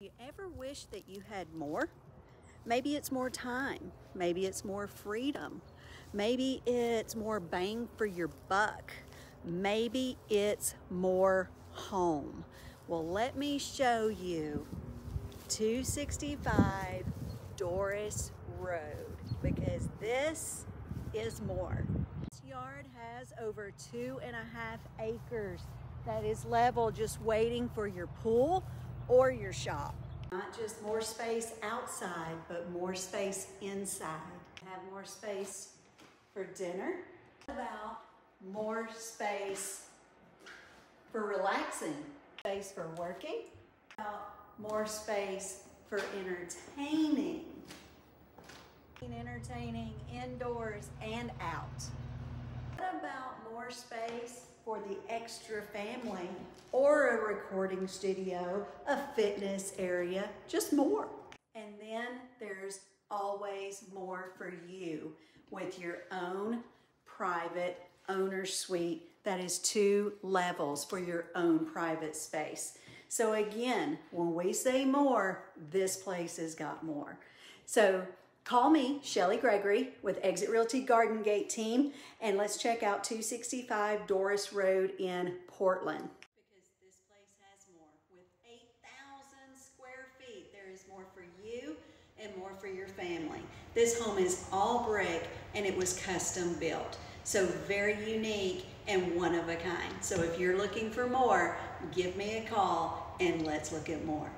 You ever wish that you had more? Maybe it's more time. Maybe it's more freedom. Maybe it's more bang for your buck. Maybe it's more home. Well, let me show you 265 Dorris Road because this is more. This yard has over two and a half acres that is level just waiting for your pool or your shop. Not just more space outside, but more space inside. Have more space for dinner. About more space for relaxing, space for working, about more space for entertaining. Entertaining indoors and out. What about more space for the extra family or a recording studio, a fitness area, just more. And then there's always more for you with your own private owner suite that is two levels for your own private space. So again, when we say more, this place has got more. So Call me, Shelly Gregory, with Exit Realty Garden Gate team, and let's check out 265 Dorris Road in Portland. Because this place has more. With 8,000 square feet, there is more for you and more for your family. This home is all brick and it was custom built. So very unique and one of a kind. So if you're looking for more, give me a call and let's look at more.